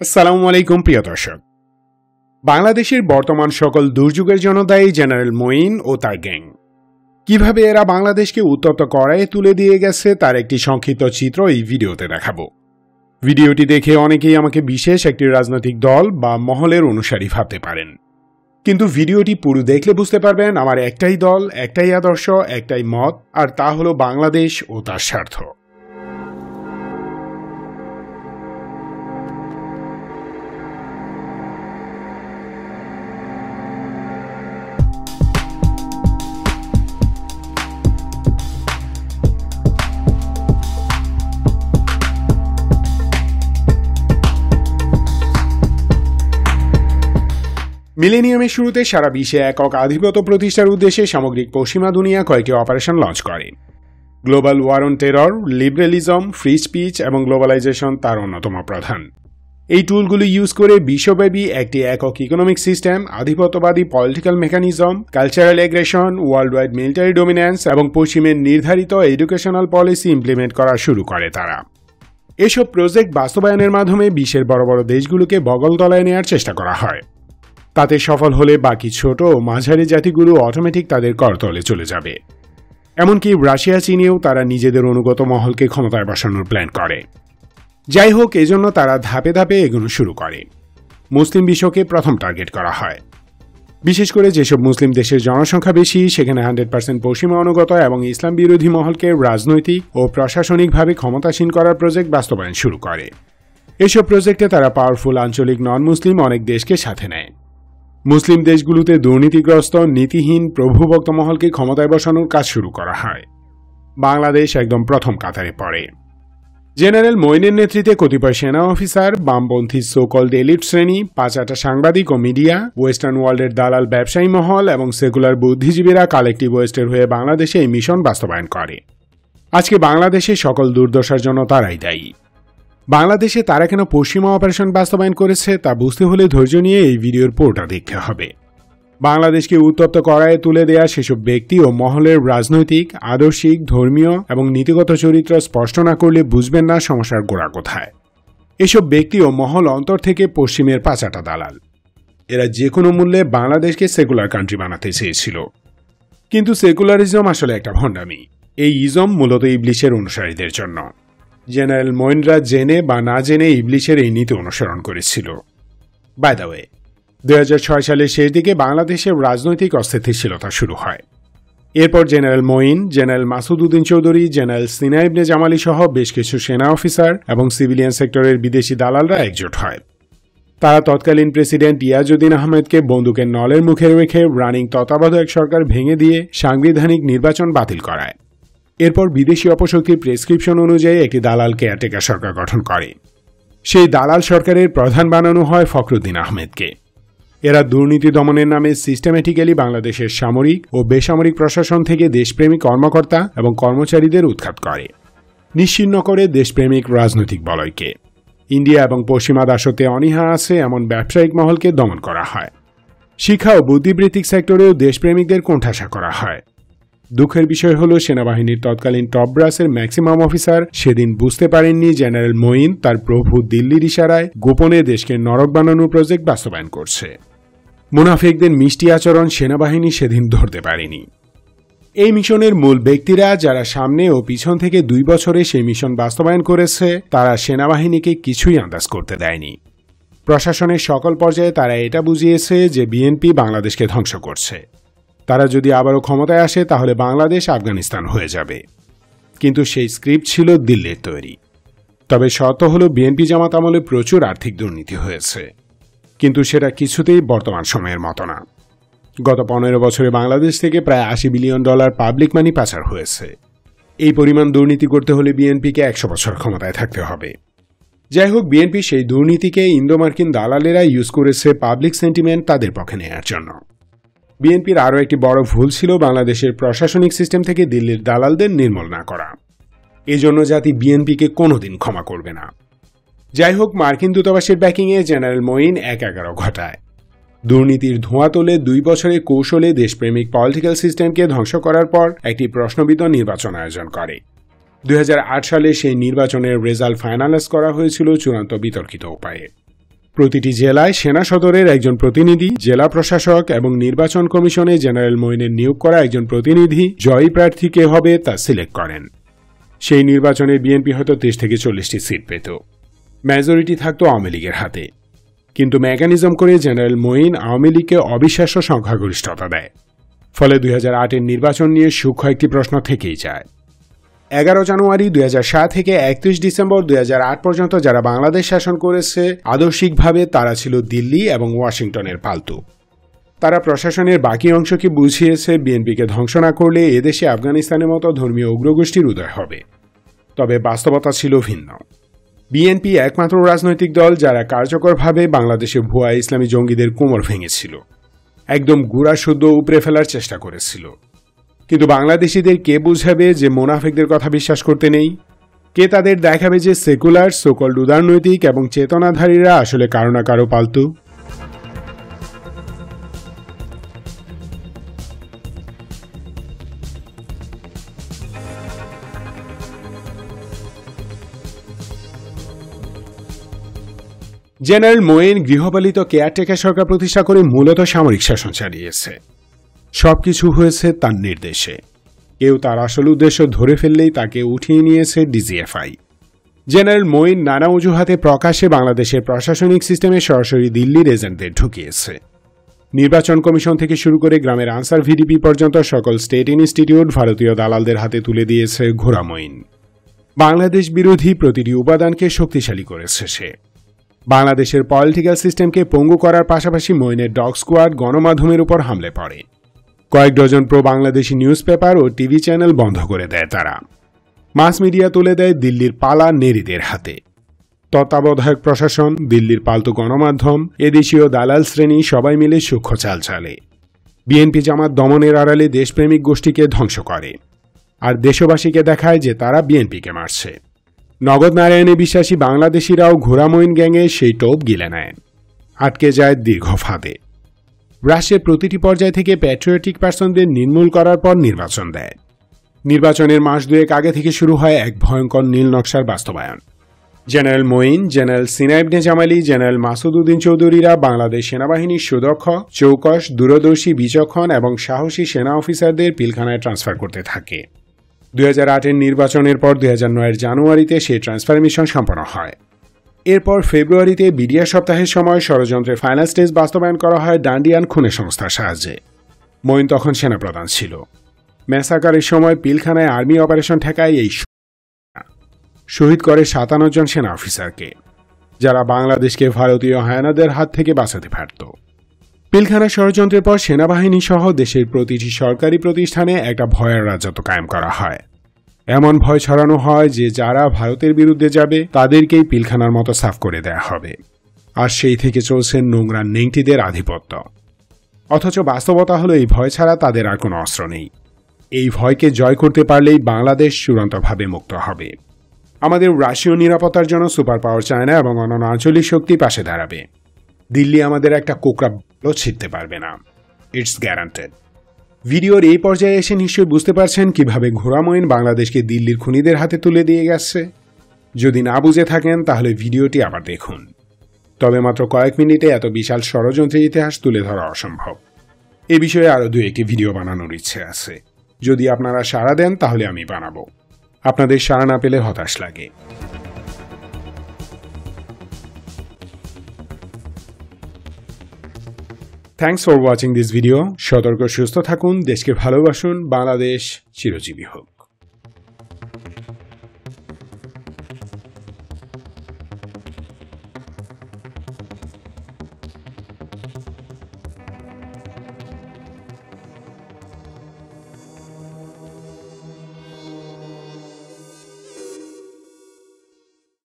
আসসালামু আলাইকুম, প্রিয় দর্শক। বাংলাদেশের বর্তমান সকল দুর্যোগের জন্য দায়ী জেনারেল মঈন ও তার গ্যাং। কীভাবে এরা বাংলাদেশকে উত্তপ্ত করায় তুলে দিয়ে গেছে তার একটি সংক্ষিপ্ত চিত্র এই ভিডিওতে দেখাবো। ভিডিওটি দেখে অনেকেই আমাকে বিশেষ একটি রাজনৈতিক দল বা মহলের অনুসারী ভাবতে পারেন। কিন্তু ভিডিওটি পুরো দেখলে বুঝতে পারবেন, আমার একটাই দল, একটাই আদর্শ, একটাই মত, আর তা হলো বাংলাদেশ ও তার স্বার্থ। মিলেনিয়ামের শুরুতে সারা বিশ্বে একক আধিপত্য প্রতিষ্ঠার উদ্দেশ্যে সামগ্রিক পশ্চিমা দুনিয়া কয়েকটি অপারেশন লঞ্চ করে। Global war on terror, liberalism, free speech এবং গ্লোবালাইজেশন তার অন্যতম প্রধান। এই টুলগুলি ইউজ করে বিশ্বব্যাপী একটি একক ইকোনমিক সিস্টেম, আধিপত্যবাদী political mechanism, cultural aggression world wide military dominance এবং পশ্চিমের নির্ধারিত এডুকেশনাল পলিসি ইমপ্লিমেন্ট করা শুরু করে তারা। এসব প্রজেক্ট বাস্তবায়নের মাধ্যমে বিশ্বের বড় বড় দেশগুলোকে বগল তলায় নেওয়ার চেষ্টা করা হয়। তাতে সফল হলে বাকি ছোট ও মাঝারি জাতিগুলো অটোমেটিক তাদের করতলে চলে যাবে। এমনকি রাশিয়া চীনেও তারা নিজেদের অনুগত মহলকে ক্ষমতায় বসানোর প্ল্যান করে। যাই হোক, এজন্য তারা ধাপে ধাপে এগোনো শুরু করে। মুসলিম বিশ্বকে প্রথম টার্গেট করা হয়। বিশেষ করে যেসব মুসলিম দেশের জনসংখ্যা বেশি, সেখানে হান্ড্রেড পার্সেন্ট পশ্চিমা অনুগত এবং ইসলাম বিরোধী মহলকে রাজনৈতিক ও প্রশাসনিকভাবে ক্ষমতাসীন করার প্রজেক্ট বাস্তবায়ন শুরু করে। এসব প্রজেক্টে তারা পাওয়ারফুল আঞ্চলিক নন মুসলিম অনেক দেশকে সাথে নেয়। মুসলিম দেশগুলোতে দুর্নীতিগ্রস্ত, নীতিহীন প্রভুভক্ত মহলকে ক্ষমতায় বসানোর কাজ শুরু করা হয়। বাংলাদেশ একদম প্রথম কাতারে পড়ে। জেনারেল মইনের নেতৃত্বে কতিপয় সেনা অফিসার, বামপন্থী সোকল এলিট শ্রেণি পাঁচাটা সাংবাদিক ও মিডিয়া, ওয়েস্টার্ন ওয়ার্ল্ডের দালাল ব্যবসায়ী মহল এবং সেকুলার বুদ্ধিজীবীরা কালেকটিভ ওয়েস্টের হয়ে বাংলাদেশে এই মিশন বাস্তবায়ন করে। আজকে বাংলাদেশে সকল দুর্দশার জন্য তারাই দায়ী। বাংলাদেশে তারা কেন পশ্চিমা অপারেশন বাস্তবায়ন করেছে তা বুঝতে হলে ধৈর্য নিয়ে এই ভিডিওর পোর্টা দেখতে হবে। বাংলাদেশকে উত্তপ্ত করায় তুলে দেয়া সেসব ব্যক্তি ও মহলের রাজনৈতিক, আদর্শিক, ধর্মীয় এবং নীতিগত চরিত্র স্পষ্ট না করলে বুঝবেন না সমস্যার গোড়া কোথায়। এসব ব্যক্তি ও মহল অন্তর থেকে পশ্চিমের পাচাটা দালাল। এরা যে কোনো মূল্যে বাংলাদেশকে সেকুলার কান্ট্রি বানাতে চেয়েছিল। কিন্তু সেকুলারিজম আসলে একটা ভণ্ডামি। এই ইজম মূলত ইবলিশের অনুসারীদের জন্য। জেনারেল মৈনরা জেনে বা না জেনে ইবলিশের এই নীতি অনুসরণ করেছিল। বাই দ্য ওয়ে দুই সালের শেষ দিকে বাংলাদেশের রাজনৈতিক অস্থিতিশীলতা শুরু হয়। এরপর general Moin, general Masud Uddin Chowdhury, general Sina Ibne Jamali সহ বেশ কিছু সেনা অফিসার এবং সিভিলিয়ান সেক্টরের বিদেশি দালালরা একজোট হয়। তারা তৎকালীন প্রেসিডেন্ট ইয়াজুদ্দিন আহমেদকে বন্দুকের নলের মুখে রেখে রানিং তত্ত্বাবধায়ক সরকার ভেঙে দিয়ে সাংবিধানিক নির্বাচন বাতিল করায়। এরপর বিদেশি অপশক্তির প্রেসক্রিপশন অনুযায়ী একটি দালাল কেয়ারটেকার সরকার গঠন করে। সেই দালাল সরকারের প্রধান বানানো হয় ফখরুদ্দিন আহমেদকে। এরা দুর্নীতি দমনের নামে সিস্টেম্যাটিক্যালি বাংলাদেশের সামরিক ও বেসামরিক প্রশাসন থেকে দেশপ্রেমিক কর্মকর্তা এবং কর্মচারীদের উৎখাত করে। নিশ্চিন্ন করে দেশপ্রেমিক রাজনৈতিক বলয়কে। ইন্ডিয়া এবং পশ্চিমা দাসত্বে অনীহা আছে এমন ব্যবসায়িক মহলকে দমন করা হয়। শিক্ষা ও বুদ্ধিবৃত্তিক সেক্টরেও দেশপ্রেমিকদের কোণঠাসা করা হয়। দুঃখের বিষয় হল, সেনাবাহিনীর তৎকালীন টপ ব্রাসের ম্যাক্সিমাম অফিসার সেদিন বুঝতে পারেননি জেনারেল মঈন তার প্রভু দিল্লির ইশারায় গোপনে দেশকে নরক বানানোর প্রজেক্ট বাস্তবায়ন করছে। মুনাফিকদের মিষ্টি আচরণ সেনাবাহিনী সেদিন ধরতে পারেনি। এই মিশনের মূল ব্যক্তিরা যারা সামনে ও পিছন থেকে দুই বছরে সেই মিশন বাস্তবায়ন করেছে, তারা সেনাবাহিনীকে কিছুই আন্দাজ করতে দেয়নি। প্রশাসনের সকল পর্যায়ে তারা এটা বুঝিয়েছে যে বিএনপি বাংলাদেশকে ধ্বংস করছে। তারা যদি আবারও ক্ষমতায় আসে, তাহলে বাংলাদেশ আফগানিস্তান হয়ে যাবে। কিন্তু সেই স্ক্রিপ্ট ছিল দিল্লির তৈরি। তবে শর্ত হল বিএনপি জামাত আমলে প্রচুর আর্থিক দুর্নীতি হয়েছে। কিন্তু সেটা কিছুতেই বর্তমান সময়ের মতো না। গত পনেরো বছরে বাংলাদেশ থেকে প্রায় আশি বিলিয়ন ডলার পাবলিক মানি পাচার হয়েছে। এই পরিমাণ দুর্নীতি করতে হলে বিএনপিকে একশো বছর ক্ষমতায় থাকতে হবে। যাই হোক, বিএনপি সেই দুর্নীতিকে ইন্দো মার্কিন দালালেরা ইউজ করেছে পাবলিক সেন্টিমেন্ট তাদের পক্ষে নেয়ার জন্য। বিএনপির আরও একটি বড় ভুল ছিল বাংলাদেশের প্রশাসনিক সিস্টেম থেকে দিল্লির দালালদের নির্মূল না করা। এজন্য জাতি বিএনপিকে কোনোদিন ক্ষমা করবে না। যাই হোক, মার্কিন দূতাবাসের ব্যাকিংয়ে জেনারেল মঈন এক এগারো ঘটায়। দুর্নীতির ধোঁয়া তোলে দুই বছরে কৌশলে দেশপ্রেমিক পলিটিক্যাল সিস্টেমকে ধ্বংস করার পর একটি প্রশ্নবিদ্ধ নির্বাচন আয়োজন করে। দুই হাজার আট সালে সেই নির্বাচনের রেজাল্ট ফাইনালাইজ করা হয়েছিল চূড়ান্ত বিতর্কিত উপায়ে। প্রতিটি জেলায় সেনা সদরের একজন প্রতিনিধি, জেলা প্রশাসক এবং নির্বাচন কমিশনে জেনারেল মইনের নিয়োগ করা একজন প্রতিনিধি জয়ী প্রার্থী কে হবে তা সিলেক্ট করেন। সেই নির্বাচনে বিএনপি হয়তো তেইশ থেকে চল্লিশটি সিট পেত। মেজরিটি থাকতো আওয়ামী লীগের হাতে। কিন্তু মেকানিজম করে জেনারেল মঈন আওয়ামী লীগকে অবিশ্বাস্য সংখ্যাগরিষ্ঠতা দেয়। ফলে দুই হাজার আটের নির্বাচন নিয়ে সূক্ষ্ম একটি প্রশ্ন থেকেই যায়। এগারো জানুয়ারি দুই হাজার সাত থেকে একত্রিশ ডিসেম্বর দুই হাজার আট পর্যন্ত যারা বাংলাদেশ শাসন করেছে, আদর্শিকভাবে তারা ছিল দিল্লি এবং ওয়াশিংটনের পালতু। তারা প্রশাসনের বাকি অংশকে বুঝিয়েছে, বিএনপিকে ধ্বংস না করলে এদেশে আফগানিস্তানের মতো ধর্মীয় উগ্রগোষ্ঠীর উদয় হবে। তবে বাস্তবতা ছিল ভিন্ন। বিএনপি একমাত্র রাজনৈতিক দল যারা কার্যকরভাবে বাংলাদেশে ভুয়া ইসলামী জঙ্গিদের কোমর ভেঙেছিল। একদম গুড়া শুদ্ধ উপড়ে ফেলার চেষ্টা করেছিল। কিন্তু বাংলাদেশিদের কে বুঝাবে যে মোনাফেকদের কথা বিশ্বাস করতে নেই? কে তাদের দেখাবে যে সেকুলার সকল উদারনৈতিক এবং চেতনাধারীরা আসলে কারও না কারও পালতু? জেনারেল মোয়েন গৃহপালিত কেয়ারটেকার সরকার প্রতিষ্ঠা করে মূলত সামরিক শাসন চালিয়েছে। সবকিছু হয়েছে তার নির্দেশে। কেউ তার আসল উদ্দেশ্য ধরে ফেললেই তাকে উঠিয়ে নিয়েছে ডিজিএফআই। জেনারেল মঈন নানা অজুহাতে প্রকাশ্যে বাংলাদেশের প্রশাসনিক সিস্টেমে সরাসরি দিল্লির এজেন্টদের ঢুকিয়েছে। নির্বাচন কমিশন থেকে শুরু করে গ্রামের আনসার ভিডিপি পর্যন্ত সকল স্টেট ইনস্টিটিউট ভারতীয় দালালদের হাতে তুলে দিয়েছে ঘোরামইন বাংলাদেশ বিরোধী প্রতিটি উপাদানকে শক্তিশালী করেছে সে। বাংলাদেশের পলিটিক্যাল সিস্টেমকে পঙ্গু করার পাশাপাশি মইনের ডগ স্কোয়াড গণমাধ্যমের উপর হামলে পড়ে। কয়েক dozen pro Bangladeshi newspaper ও টিভি চ্যানেল বন্ধ করে দেয় তারা। মাস মিডিয়া তুলে দেয় দিল্লির পালা নেরিদের হাতে। তত্ত্বাবধায়ক প্রশাসন, দিল্লির পালতু গণমাধ্যম, এদেশীয় দালাল শ্রেণি সবাই মিলে সূক্ষ্ম চাল চালে। বিএনপি জামাত দমনের আড়ালে দেশপ্রেমিক গোষ্ঠীকে ধ্বংস করে। আর দেশবাসীকে দেখায় যে তারা বিএনপিকে মারছে। নগদ নারায়ণে বিশ্বাসী বাংলাদেশিরাও ঘোরামইন গ্যাংয়ে সেই টোপ গিলে নেয়। আটকে যায় দীর্ঘ ফাঁদে। রাশিয়ার প্রতিটি পর্যায় থেকে প্যাট্রিয়টিক পার্সনদের নির্মূল করার পর নির্বাচন দেয়। নির্বাচনের মাস দুয়েক আগে থেকে শুরু হয় এক ভয়ঙ্কর নীল নকশার বাস্তবায়ন। General Moin, general Sina Ibne Jamali general Masud Uddin চৌধুরীরা Bangladesh সেনাবাহিনীর সুদক্ষ চৌকস দূরদর্শী, বিচক্ষণ এবং সাহসী সেনা অফিসারদের পিলখানায় ট্রান্সফার করতে থাকে। দুই হাজার নির্বাচনের পর দুই হাজার নয়ের জানুয়ারিতে সেই ট্রান্সফার মিশন সম্পন্ন হয়। এরপর ফেব্রুয়ারিতে বিডিআর সপ্তাহের সময় ষড়যন্ত্রের ফাইনাল স্টেজ বাস্তবায়ন করা হয় ডান্ডিয়ান খুনে সংস্থার সাহায্যে। মঈন তখন সেনাপ্রধান ছিল। ম্যাসাকারের সময় পিলখানায় আর্মি অপারেশন ঠেকায় এই শহীদ করে সাতান্ন জন সেনা অফিসারকে, যারা বাংলাদেশকে ভারতীয় হায়ানাদের হাত থেকে বাঁচাতে পারত। পিলখানা ষড়যন্ত্রের পর সেনাবাহিনী সহ দেশের প্রতিটি সরকারি প্রতিষ্ঠানে একটা ভয়ের রাজত্ব কায়েম করা হয়। এমন ভয় ছড়ানো হয় যে যারা ভারতের বিরুদ্ধে যাবে, তাদেরকেই পিলখানার মতো সাফ করে দেয়া হবে। আর সেই থেকে চলছে নোংরা নেংটিদের আধিপত্য। অথচ বাস্তবতা হলো এই ভয় ছাড়া তাদের আর কোনো অস্ত্র নেই। এই ভয়কে জয় করতে পারলেই বাংলাদেশ চূড়ান্তভাবে মুক্ত হবে। আমাদের রাশীয় নিরাপত্তার জন্য সুপার পাওয়ার চায়না এবং অন্যান্য আঞ্চলিক শক্তি পাশে দাঁড়াবে। দিল্লি আমাদের একটা কোকরা ছিটতে পারবে না। ইটস গ্যারান্টেড ভিডিওর এই পর্যায়ে এসে নিশ্চয়ই বুঝতে পারছেন কীভাবে ঘোড়ামইন বাংলাদেশকে দিল্লির খুনিদের হাতে তুলে দিয়ে গেছে। যদি না বুঝে থাকেন, তাহলে ভিডিওটি আবার দেখুন। তবে মাত্র কয়েক মিনিটে এত বিশাল ষড়যন্ত্রের ইতিহাস তুলে ধরা অসম্ভব। এ বিষয়ে আরও দু একটি ভিডিও বানানোর ইচ্ছে আছে। যদি আপনারা সাড়া দেন, তাহলে আমি বানাবো। আপনাদের সাড়া না পেলে হতাশ লাগে। Thanks for watching this video সতর্ক সুস্থ থাকুন। দেশকে ভালোবাসুন। বাংলাদেশ চিরজীবী হোক।